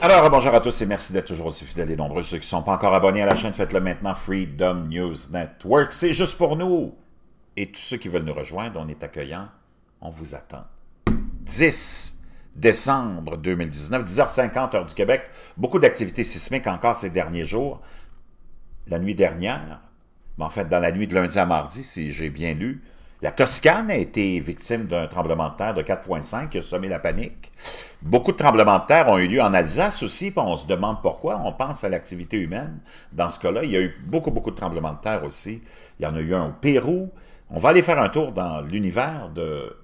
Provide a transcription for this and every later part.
Alors, bonjour à tous et merci d'être toujours aussi fidèles et nombreux. Ceux qui ne sont pas encore abonnés à la chaîne, faites-le maintenant. Freedom News Network, c'est juste pour nous. Et tous ceux qui veulent nous rejoindre, on est accueillants. On vous attend. 10 décembre 2019, 10h50 heure du Québec. Beaucoup d'activités sismiques encore ces derniers jours. La nuit dernière, mais en fait dans la nuit de lundi à mardi, si j'ai bien lu, la Toscane a été victime d'un tremblement de terre de 4,5 qui a semé la panique. Beaucoup de tremblements de terre ont eu lieu en Alsace aussi, puis on se demande pourquoi. On pense à l'activité humaine. Dans ce cas-là, il y a eu beaucoup, beaucoup de tremblements de terre aussi. Il y en a eu un au Pérou. On va aller faire un tour dans l'univers de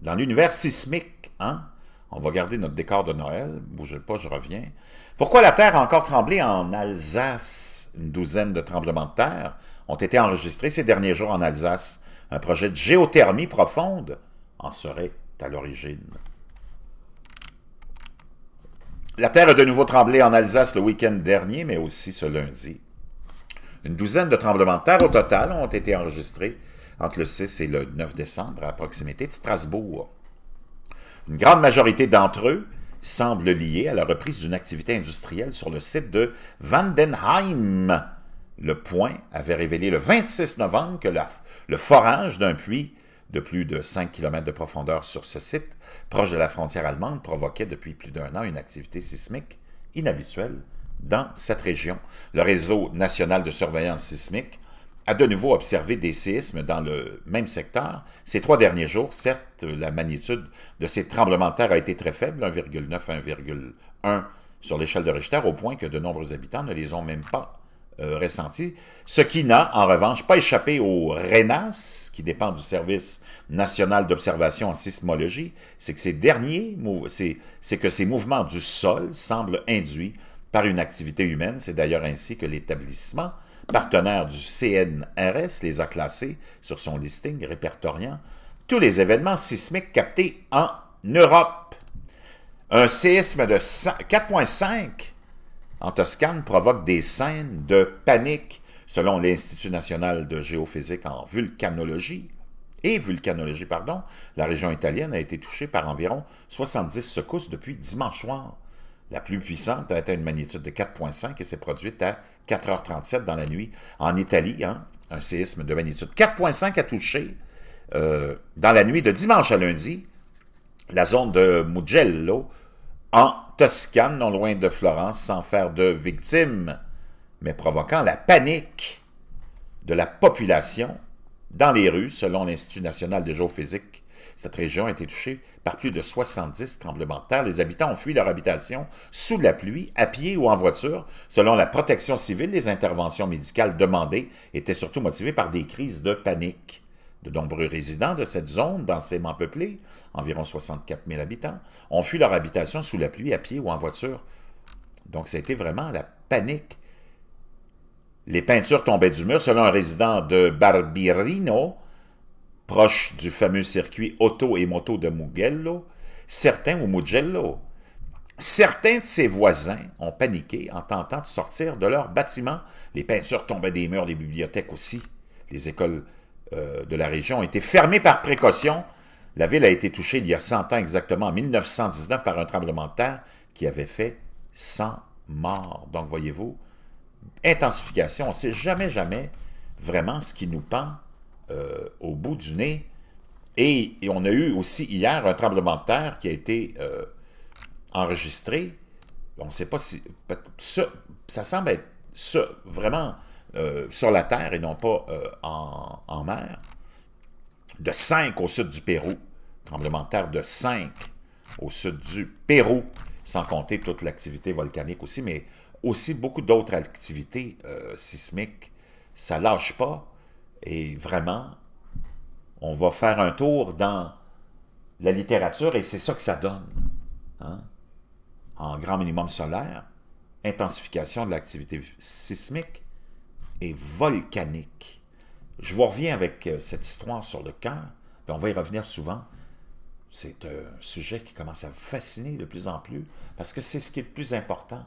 dans l'univers sismique. Hein? On va garder notre décor de Noël. Bougez pas, je reviens. Pourquoi la Terre a encore tremblé en Alsace? Une douzaine de tremblements de terre ont été enregistrés ces derniers jours en Alsace. Un projet de géothermie profonde en serait à l'origine. La Terre a de nouveau tremblé en Alsace le week-end dernier, mais aussi ce lundi. Une douzaine de tremblements de terre au total ont été enregistrés entre le 6 et le 9 décembre à proximité de Strasbourg. Une grande majorité d'entre eux semblent liés à la reprise d'une activité industrielle sur le site de Vandenheim, le Point avait révélé le 26 novembre que le forage d'un puits de plus de 5 km de profondeur sur ce site, proche de la frontière allemande, provoquait depuis plus d'un an une activité sismique inhabituelle dans cette région. Le réseau national de surveillance sismique a de nouveau observé des séismes dans le même secteur. Ces trois derniers jours, certes, la magnitude de ces tremblements de terre a été très faible, 1,9, 1,1 sur l'échelle de Richter, au point que de nombreux habitants ne les ont même pas euh, ce qui n'a, en revanche, pas échappé au RENAS, qui dépend du Service national d'observation en sismologie, c'est que ces derniers, mouvements du sol semblent induits par une activité humaine. C'est d'ailleurs ainsi que l'établissement, partenaire du CNRS, les a classés sur son listing répertoriant tous les événements sismiques captés en Europe. Un séisme de 4,5 en Toscane provoque des scènes de panique, selon l'Institut national de géophysique en vulcanologie et vulcanologie, pardon, la région italienne a été touchée par environ 70 secousses depuis dimanche soir. La plus puissante a atteint une magnitude de 4,5 et s'est produite à 4h37 dans la nuit. En Italie, hein, un séisme de magnitude 4,5 a touché euh, dans la nuit de dimanche à lundi la zone de Mugello, en Toscane, non loin de Florence, sans faire de victimes, mais provoquant la panique de la population dans les rues, selon l'Institut national de géophysique. Cette région a été touchée par plus de 70 tremblements de terre. Les habitants ont fui leur habitation sous la pluie, à pied ou en voiture. Selon la protection civile, les interventions médicales demandées étaient surtout motivées par des crises de panique. De nombreux résidents de cette zone densément peuplée, environ 64 000 habitants, ont fui leur habitation sous la pluie à pied ou en voiture. Donc, été vraiment la panique. Les peintures tombaient du mur, selon un résident de Barbirino, proche du fameux circuit auto et moto de Mugello, certains, ou Mugello, certains de ses voisins ont paniqué en tentant de sortir de leur bâtiment. Les peintures tombaient des murs, des bibliothèques aussi, les écoles euh, de la région ont été fermées par précaution. La ville a été touchée il y a 100 ans exactement, en 1919, par un tremblement de terre qui avait fait 100 morts. Donc, voyez-vous, intensification, on ne sait jamais, jamais vraiment ce qui nous pend euh, au bout du nez. Et, on a eu aussi hier un tremblement de terre qui a été euh, enregistré. On ne sait pas si... Ça, ça semble être ça, vraiment euh, sur la terre et non pas euh, en, mer, de 5 au sud du Pérou, tremblement de terre de 5 au sud du Pérou, sans compter toute l'activité volcanique aussi, mais aussi beaucoup d'autres activités euh, sismiques. Ça lâche pas et vraiment, on va faire un tour dans la littérature et c'est ça que ça donne. Hein. En grand minimum solaire, intensification de l'activité sismique, et volcanique. Je vous reviens avec euh, cette histoire sur le cœur, on va y revenir souvent. C'est un sujet qui commence à me fasciner de plus en plus, parce que c'est ce qui est le plus important.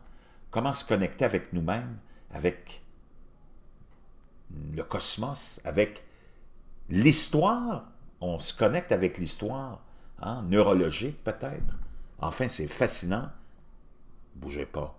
Comment se connecter avec nous-mêmes, avec le cosmos, avec l'histoire. On se connecte avec l'histoire, hein, neurologique peut-être. Enfin, c'est fascinant bougez pas.